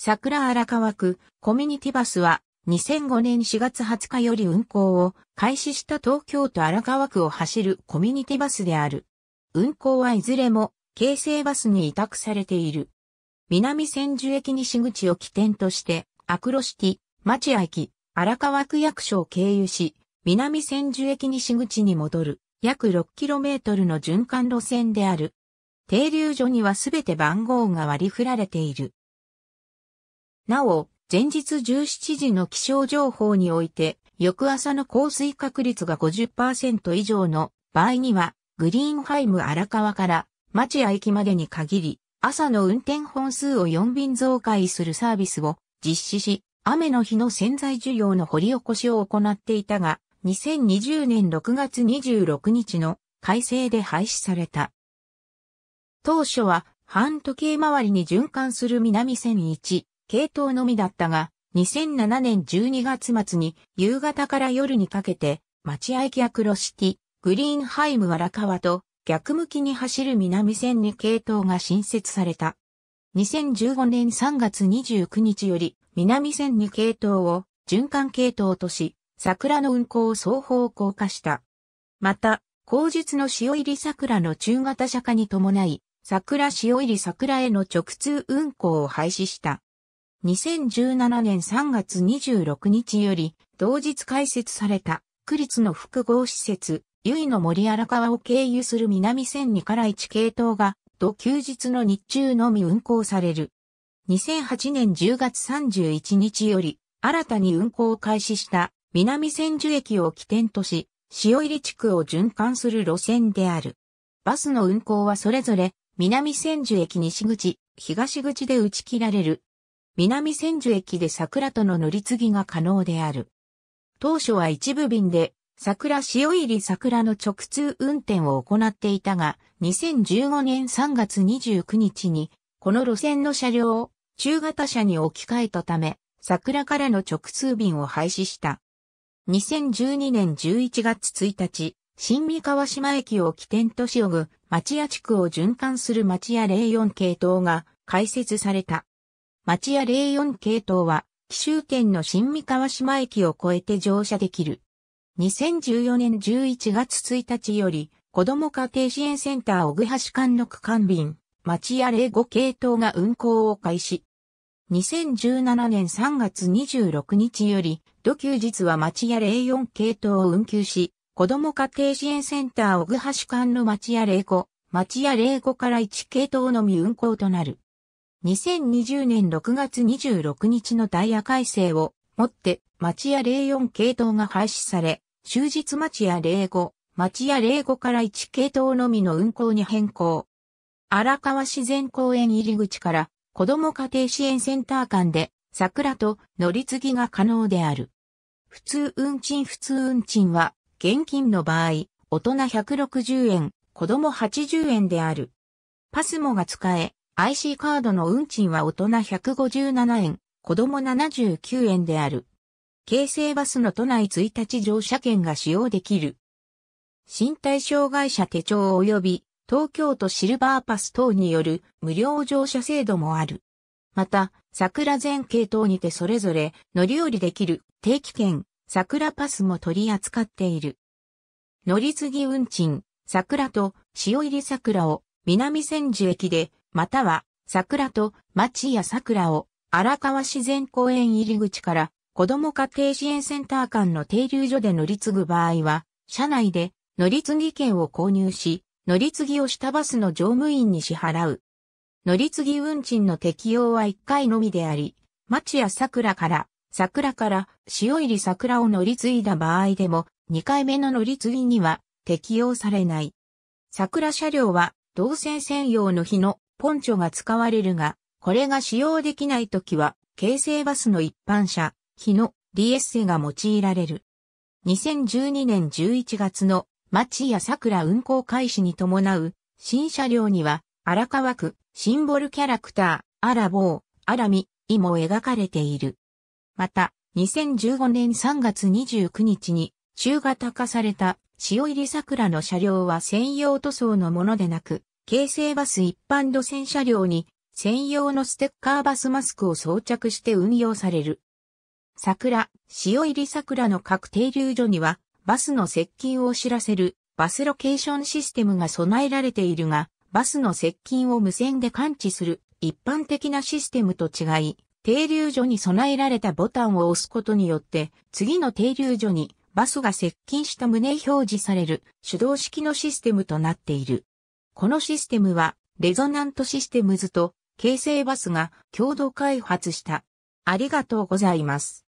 桜荒川区コミュニティバスは2005年4月20日より運行を開始した東京都荒川区を走るコミュニティバスである。運行はいずれも京成バスに委託されている。南千住駅西口を起点としてアクロシティ、町屋駅、荒川区役所を経由し、南千住駅西口に戻る約 6km の循環路線である。停留所にはすべて番号が割り振られている。なお、前日17時の気象情報において、翌朝の降水確率が50%以上の場合には、グリーンハイム荒川から町屋駅までに限り、朝の運転本数を4便増開するサービスを実施し、雨の日の潜在需要の掘り起こしを行っていたが、2020年6月26日の改正で廃止された。当初は反時計回りに循環する南線1系統のみだったが、2007年12月末に夕方から夜にかけて、町屋駅アクロシティ、グリーンハイム荒川と逆向きに走る南線2系統が新設された。2015年3月29日より南線2系統を循環系統とし、桜の運行を双方向化した。また、後日の潮入り桜の中型車化に伴い、桜潮入り桜への直通運行を廃止した。2017年3月26日より同日開設された区立の複合施設、由比の森荒川を経由する南線2から1系統が、土休日の日中のみ運行される。2008年10月31日より新たに運行を開始した南千住駅を起点とし、塩入地区を循環する路線である。バスの運行はそれぞれ南千住駅西口、東口で打ち切られる南千住駅で桜との乗り継ぎが可能である。当初は一部便で桜塩入り桜の直通運転を行っていたが、2015年3月29日に、この路線の車両を中型車に置き換えたため、桜からの直通便を廃止した。2012年11月1日、新三河島駅を起点としおぐ町屋地区を循環する町屋04系統が開設された。町屋04系統は、奇襲点の新三河島駅を越えて乗車できる。2014年11月1日より、子ども家庭支援センター小具橋間の区間便、町屋05系統が運行を開始。2017年3月26日より、土休日は町屋04系統を運休し、子ども家庭支援センター小具橋間の町屋05、町屋05から1系統のみ運行となる。2020年6月26日のダイヤ改正をもって町屋04系統が廃止され、終日町屋05、町屋05から1系統のみの運行に変更。荒川自然公園入り口から子ども家庭支援センター間で桜と乗り継ぎが可能である。普通運賃普通運賃は現金の場合、大人160円、子供80円である。パスモが使え、IC カードの運賃は大人157円、子供79円である。京成バスの都内1日乗車券が使用できる。身体障害者手帳及び東京都シルバーパス等による無料乗車制度もある。また、桜全系統にてそれぞれ乗り降りできる定期券、桜パスも取り扱っている。乗り継ぎ運賃、桜と塩入り桜を南千住駅でまたは桜と町や桜を荒川自然公園入り口から子ども家庭支援センター間の停留所で乗り継ぐ場合は、車内で乗り継ぎ券を購入し、乗り継ぎをしたバスの乗務員に支払う。乗り継ぎ運賃の適用は1回のみであり、町や桜から、桜から塩入り桜を乗り継いだ場合でも、2回目の乗り継ぎには適用されない。桜車両は、動線専用の日のポンチョが使われるが、これが使用できないときは、京成バスの一般車、日野 DS が用いられる。2012年11月の町や桜運行開始に伴う新車両には、荒川区、シンボルキャラクター、アラボー、アラミ、イも描かれている。また、2015年3月29日に中型化された塩入り桜の車両は専用塗装のものでなく、京成バス一般路線車両に専用のステッカーバスマスクを装着して運用される。桜、潮入り桜の各停留所には、バスの接近を知らせるバスロケーションシステムが備えられているが、バスの接近を無線で感知する一般的なシステムと違い、停留所に備えられたボタンを押すことによって、次の停留所にバスが接近した旨表示される手動式のシステムとなっている。このシステムは、レゾナントシステムズと京成バスが共同開発した。ありがとうございます。